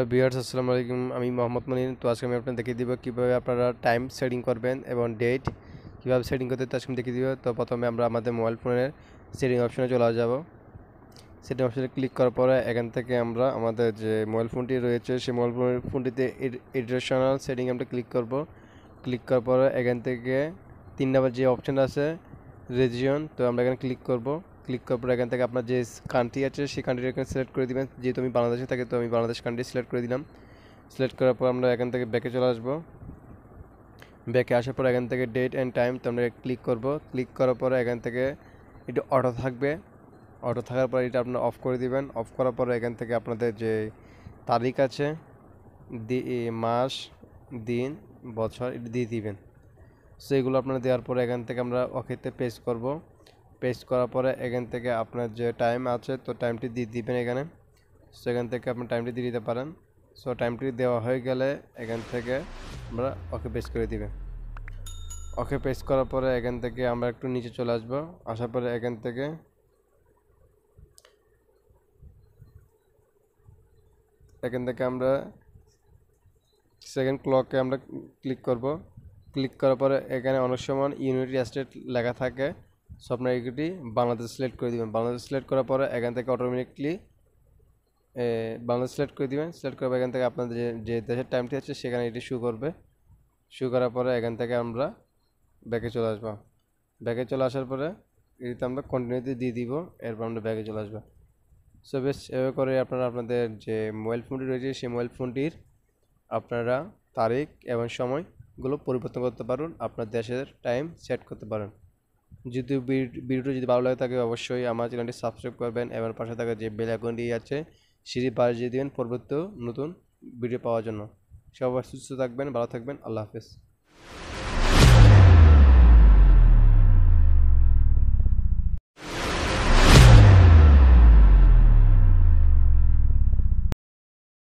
Hello বিয়ার্স আসসালামু আলাইকুম। আমি মোহাম্মদ মনির। তো আজকে আমি আপনাদের দেখিয়ে দিব কীভাবে আপনারা টাইম সেটিং করবেন এবং ডেট কীভাবে সেটিং করতে তো আজকে দেখিয়ে দিব। তো প্রথমে আমরা আমাদের মোবাইল ফোনের সেটিং অপশনে চলে যাব। সেটিং অপশনে ক্লিক করার পরে এখান থেকে আমরা আমাদের যে মোবাইল ফোনটি রয়েছে, সেই মোবাইল ফোনের ফোনটিতে এডিশনাল সেটিং আমরা ক্লিক করব। ক্লিক করার পরে এখান থেকে তিন নাম্বার যে অপশন আছে রেজিয়ন তো আমরা এখানে ক্লিক করব। ক্লিক করার পর এখান থেকে আপনার যে কান্ট্রি আছে, সেই কান্ট্রিটা এখানে সিলেক্ট করে দিবেন। যেহেতু আমি বাংলাদেশে থাকি, তো আমি বাংলাদেশ কান্ট্রি সিলেক্ট করে দিলাম। সিলেক্ট করার পর আমরা এখান থেকে ব্যাকে চলে আসব। ব্যাকে আসার পর এখান থেকে ডেট অ্যান্ড টাইম তো আমরা ক্লিক করব। ক্লিক করার পরে এখান থেকে এটা অটো থাকবে। অটো থাকার পর এটা আপনারা অফ করে দিবেন। অফ করার পরে এখান থেকে আপনাদের যে তারিখ আছে মাস, দিন, বছর, এটা দিয়ে দিবেন। সো এগুলো আপনারা দেওয়ার পরে এখান থেকে আমরা ওকেতে পেস্ট করব। পেস্ট করার পরে এখান থেকে আপনার যে টাইম আছে, তো টাইমটি দিয়ে দিবেন এখানে। সো এখান থেকে আপনার টাইমটি দিয়ে দিতে পারেন। সো টাইমটি দেওয়া হয়ে গেলে এখান থেকে আমরা ওকে পেস্ট করে দিবেন ওকে পেস্ট করার পরে এখান থেকে আমরা একটু নিচে চলে আসব। আসার পরে এখান থেকে এখান থেকে আমরা সেকেন্ড ক্লকে আমরা ক্লিক করব। ক্লিক করার পরে এখানে অনেক সময় ইউনিটি স্টেট লেখা থাকে। সো আপনার এগুলি বাংলাদেশ সিলেক্ট করে দিবেন। বাংলাদেশ সিলেক্ট করার পরে এখান থেকে অটোমেটিকলি বাংলাদেশ সিলেক্ট করে দিবেন। সিলেক্ট করার এখান থেকে আপনাদের যে দেশের টাইমটি আছে সেখানে এটি শু করবে। শু করার পরে এখান থেকে আমরা ব্যাকে চলে আসব। ব্যাকে চলে আসার পরে এটিতে আমরা কন্টিনিউতে দিয়ে দিব, এরপর আমরা ব্যাকে চলে আসব। সো বেশ, এভাবে করে আপনারা আপনাদের যে মোবাইল ফোনটি রয়েছে, সেই মোবাইল ফোনটির আপনারা তারিখ এবং সময়গুলো পরিবর্তন করতে পারুন, আপনার দেশের টাইম সেট করতে পারেন। যদি ভিডিওটি যদি ভালো লাগে থাকে অবশ্যই আমার চ্যানেলটি সাবস্ক্রাইব করবেন এবং পাশে থাকা যে বেল আইকনটি আছে সেটি বাজিয়ে দেবেন পরবর্তী নতুন ভিডিও পাওয়ার জন্য। সবাই সুস্থ থাকবেন, ভালো থাকবেন, আল্লাহ হাফেজ।